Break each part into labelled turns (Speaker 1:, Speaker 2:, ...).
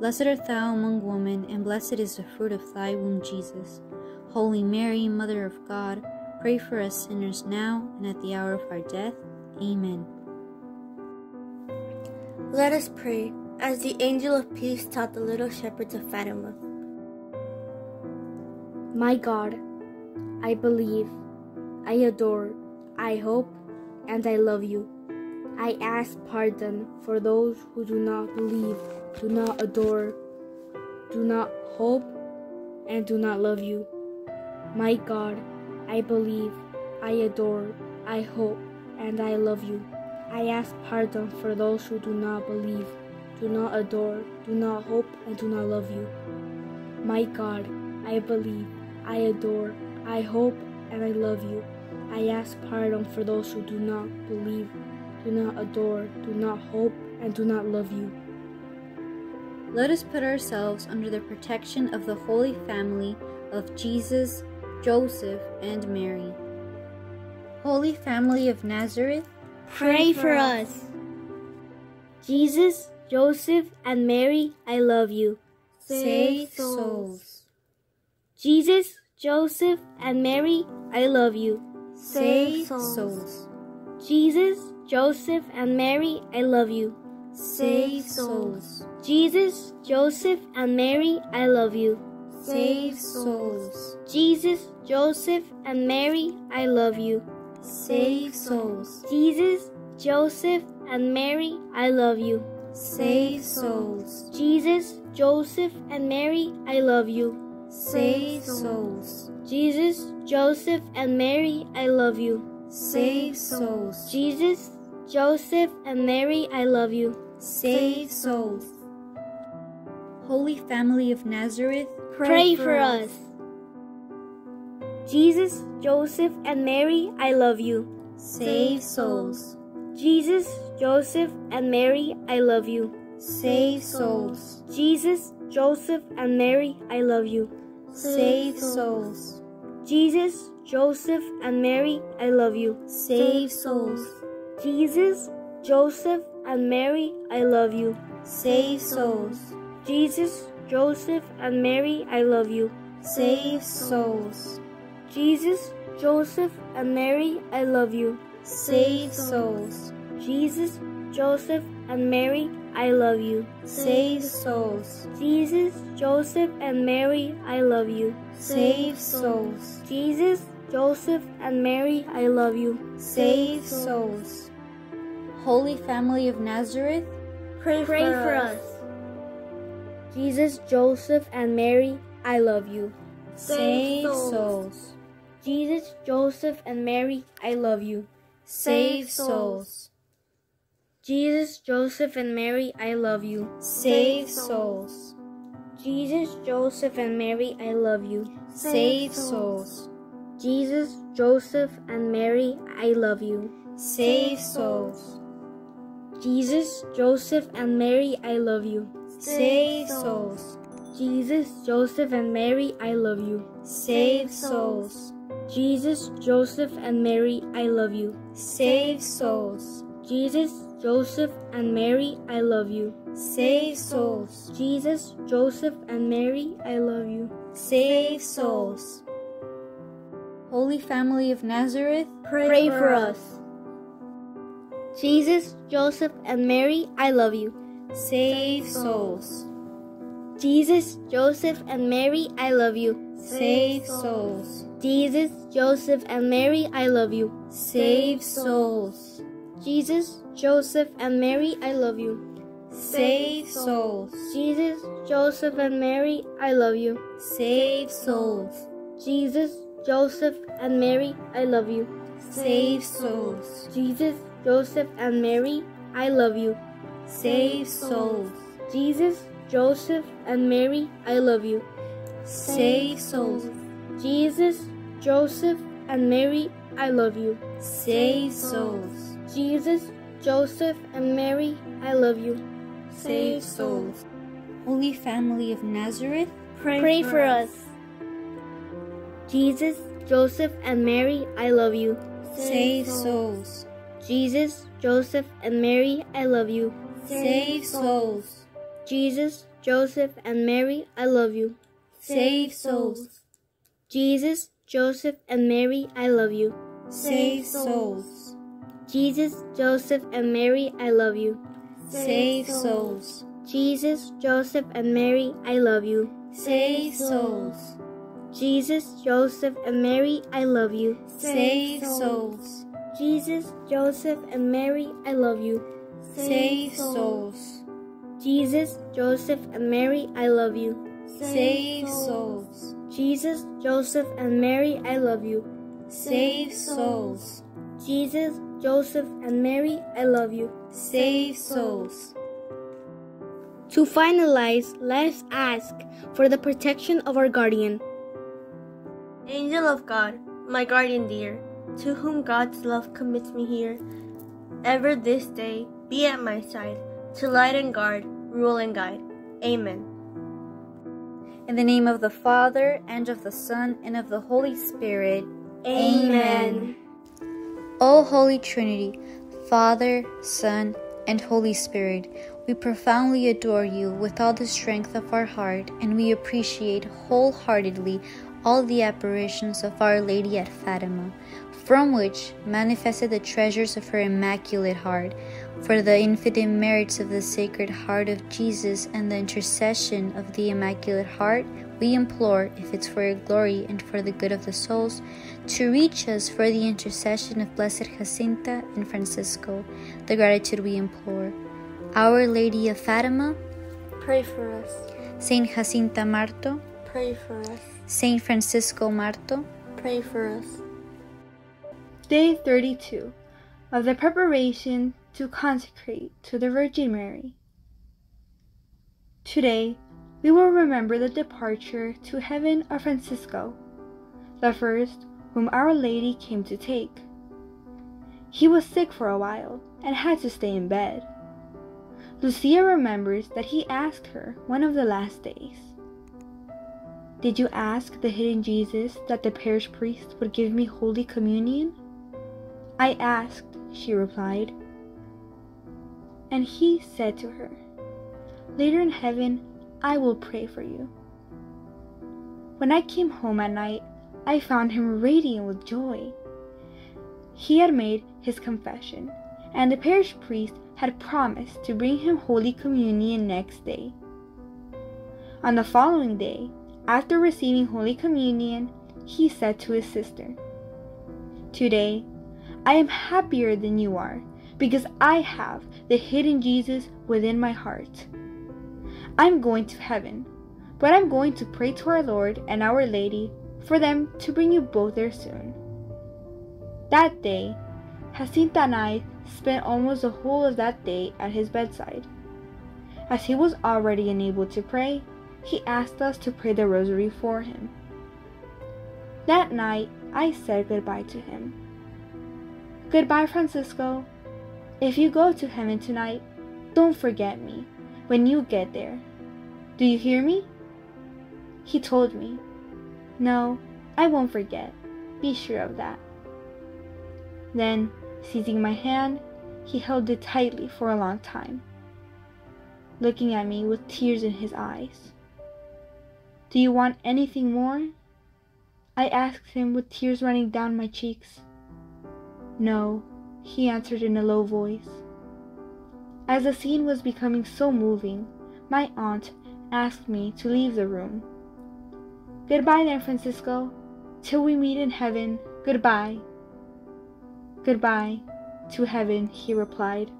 Speaker 1: Blessed art thou among women, and blessed is the fruit of thy womb, Jesus. Holy Mary, Mother of God, pray for us sinners now and at the hour of our death. Amen.
Speaker 2: Let us pray as the angel of peace taught the little shepherds of Fatima.
Speaker 3: My God, I believe, I adore, I hope, and I love you. I ask pardon for those who do not believe, do not adore, do not hope, and do not love you. My God, I believe, I adore, I hope, and I love you. I ask pardon for those who do not believe, do not adore, do not hope, and do not love you. My God, I believe, I adore, I hope, and I love you. I ask pardon for those who do not believe, do not adore, do not hope, and do not love you.
Speaker 1: Let us put ourselves under the protection of the Holy Family of Jesus, Joseph, and Mary. Holy Family of Nazareth,
Speaker 2: Pray for us.
Speaker 3: Jesus, Joseph, and Mary, I love you.
Speaker 1: save souls.
Speaker 3: Jesus, Joseph, and Mary, I love you.
Speaker 1: Save
Speaker 2: souls.
Speaker 1: souls.
Speaker 3: Jesus, Joseph, and Mary, I love you.
Speaker 1: Save souls.
Speaker 3: Jesus, Joseph, and Mary, I love you.
Speaker 1: Save souls.
Speaker 3: Jesus, Joseph, and Mary, I love you.
Speaker 1: Save souls.
Speaker 3: Jesus, Joseph, and Mary, I love you.
Speaker 1: Save souls.
Speaker 3: Jesus, Joseph, and Mary, I love you.
Speaker 1: Save souls.
Speaker 3: Jesus, Joseph, and Mary, I love you.
Speaker 1: Save souls.
Speaker 3: Jesus, Joseph, and Mary, I love you.
Speaker 1: Save souls. Holy Family of Nazareth,
Speaker 3: Pray for us. Jesus, Joseph, and Mary, I love you.
Speaker 1: Save souls.
Speaker 3: Jesus, Joseph, and Mary, I love you.
Speaker 1: Save souls.
Speaker 3: Jesus, Joseph, and Mary, I love you.
Speaker 1: Save souls.
Speaker 3: Jesus, Joseph, and Mary, I love you.
Speaker 1: Save souls.
Speaker 3: Jesus, Joseph, and Mary, I love you.
Speaker 1: Save souls.
Speaker 3: Jesus, Joseph, and Mary, I love you.
Speaker 1: Save souls.
Speaker 3: Jesus, Joseph, and Mary, I love you.
Speaker 1: Save souls.
Speaker 3: Jesus, Joseph, and Mary, I love you.
Speaker 1: Save souls.
Speaker 3: Jesus, Joseph, and Mary, I love you.
Speaker 1: Save souls.
Speaker 3: Jesus, Joseph, and Mary, I love you.
Speaker 1: Save souls. Holy Family of Nazareth,
Speaker 2: Pray,
Speaker 3: Pray for us. Jesus, Joseph, and Mary, I love you.
Speaker 1: save
Speaker 2: souls.
Speaker 1: souls.
Speaker 3: Jesus, Joseph, and Mary, I love you.
Speaker 1: Save souls.
Speaker 3: Jesus, Joseph, and Mary, I love you.
Speaker 1: Save souls.
Speaker 3: Jesus, Joseph, and Mary, I love you.
Speaker 1: Save souls.
Speaker 3: Jesus, Joseph, and Mary, I love you.
Speaker 1: Save souls.
Speaker 3: Jesus, Joseph, and Mary, I love you.
Speaker 1: Save souls.
Speaker 3: Jesus, Joseph, and Mary, I love you.
Speaker 1: Save souls.
Speaker 3: Jesus, Joseph, and Mary, I love you.
Speaker 1: Save souls.
Speaker 3: Jesus, Joseph, and Mary, I love you.
Speaker 1: Save souls.
Speaker 3: Jesus, Joseph, and Mary, I love you.
Speaker 1: Save souls. Holy Family of Nazareth,
Speaker 3: Pray pray for us. Jesus, Joseph, and Mary, I love you.
Speaker 1: save souls.
Speaker 3: Jesus, Joseph, and Mary, I love you.
Speaker 1: Save souls.
Speaker 3: Jesus, Joseph, and Mary, I love you.
Speaker 1: Save souls.
Speaker 3: Jesus, Joseph, and Mary, I love you.
Speaker 1: Save souls.
Speaker 3: Jesus, Joseph, and Mary, I love you.
Speaker 1: Save souls.
Speaker 3: Jesus, Joseph, and Mary, I love you.
Speaker 1: Save souls.
Speaker 3: Jesus, Joseph, and Mary, I love you.
Speaker 1: Save souls.
Speaker 3: Jesus, Joseph, and Mary, I love you.
Speaker 1: Save souls.
Speaker 3: Jesus, Joseph, and Mary, I love you.
Speaker 1: Save souls.
Speaker 3: Jesus, Joseph, and Mary, I love you.
Speaker 1: Save souls. Holy Family of Nazareth,
Speaker 2: Pray,
Speaker 3: Pray for us. Jesus, Joseph, and Mary, I love you.
Speaker 1: Save souls.
Speaker 3: Jesus, Joseph, and Mary, I love you.
Speaker 1: Save souls.
Speaker 3: Jesus, Joseph, and Mary, I love you.
Speaker 1: Save souls.
Speaker 3: Jesus, Joseph, and Mary, I love you.
Speaker 1: Save souls.
Speaker 3: Jesus, Joseph, and Mary, I love you.
Speaker 1: Save souls.
Speaker 3: Jesus, Joseph, and Mary, I love you.
Speaker 1: Save souls.
Speaker 3: Jesus, Joseph, and Mary, I love you.
Speaker 1: Save souls.
Speaker 3: Jesus, Joseph, and Mary, I love you.
Speaker 1: Save souls.
Speaker 3: Jesus, Joseph, and Mary, I love you.
Speaker 1: Save souls.
Speaker 3: Jesus, Joseph, and Mary, I love you.
Speaker 1: Save souls.
Speaker 3: Jesus, Joseph, and Mary, I love you.
Speaker 1: Save souls.
Speaker 3: To finalize, let's ask for the protection of our guardian.
Speaker 2: Angel of God, my guardian dear, to whom God's love commits me here, ever this day be at my side, to light and guard, rule and guide. Amen.
Speaker 1: In the name of the Father, and of the Son, and of the Holy Spirit.
Speaker 3: Amen.
Speaker 1: O Holy Trinity, Father, Son, and Holy Spirit, we profoundly adore you with all the strength of our heart, and we appreciate wholeheartedly all the apparitions of Our Lady at Fatima, from which manifested the treasures of her Immaculate Heart. For the infinite merits of the Sacred Heart of Jesus and the intercession of the Immaculate Heart, we implore, if it's for your glory and for the good of the souls, to reach us for the intercession of Blessed Jacinta and Francisco, the gratitude we implore. Our Lady of Fatima,
Speaker 2: Pray for us.
Speaker 1: Saint Jacinta Marto,
Speaker 2: Pray for us.
Speaker 1: Saint Francisco Marto,
Speaker 2: Pray for us.
Speaker 4: Day 32 of the preparation to consecrate to the Virgin Mary. Today, we will remember the departure to heaven of Francisco, the first whom Our Lady came to take. He was sick for a while and had to stay in bed. Lucia remembers that he asked her one of the last days, Did you ask the hidden Jesus that the parish priest would give me Holy Communion? I asked, she replied. And he said to her, Later in heaven, I will pray for you. When I came home at night, I found him radiant with joy. He had made his confession, and the parish priest had promised to bring him Holy Communion next day. On the following day, after receiving Holy Communion, he said to his sister, Today, I am happier than you are because I have the hidden Jesus within my heart. I'm going to heaven, but I'm going to pray to our Lord and Our Lady for them to bring you both there soon. That day, Jacinta and I spent almost the whole of that day at his bedside. As he was already unable to pray, he asked us to pray the rosary for him. That night, I said goodbye to him. Goodbye, Francisco. If you go to heaven tonight, don't forget me when you get there. Do you hear me? He told me, No, I won't forget. Be sure of that. Then, seizing my hand, he held it tightly for a long time, looking at me with tears in his eyes. Do you want anything more? I asked him with tears running down my cheeks. No, he answered in a low voice. As the scene was becoming so moving, my aunt asked me to leave the room. Goodbye then, Francisco. Till we meet in heaven, goodbye. Goodbye to heaven, he replied.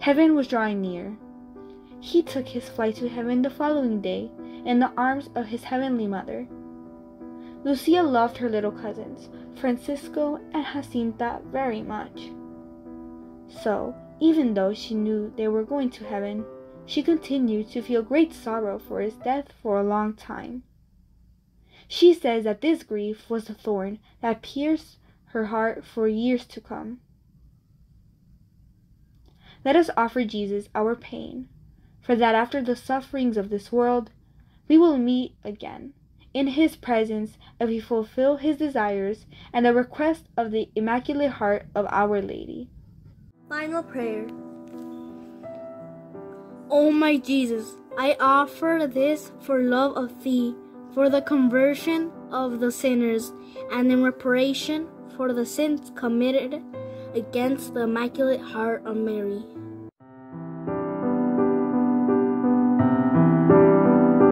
Speaker 4: Heaven was drawing near. He took his flight to heaven the following day in the arms of his heavenly mother. Lucia loved her little cousins, Francisco and Jacinta, very much. So, even though she knew they were going to heaven, she continued to feel great sorrow for his death for a long time. She says that this grief was a thorn that pierced her heart for years to come. Let us offer Jesus our pain, for that after the sufferings of this world, we will meet again in his presence if we fulfill his desires and the request of the Immaculate Heart of Our Lady.
Speaker 2: Final prayer.
Speaker 3: O my Jesus, I offer this for love of thee, for the conversion of the sinners, and in reparation for the sins committed against the Immaculate Heart of Mary.